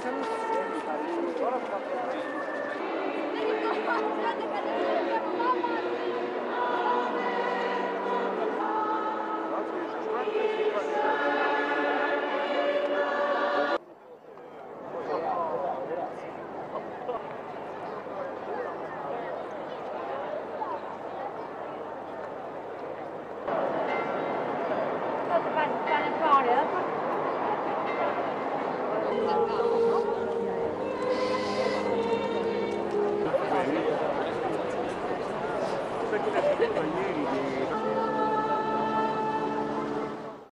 Questa 有利で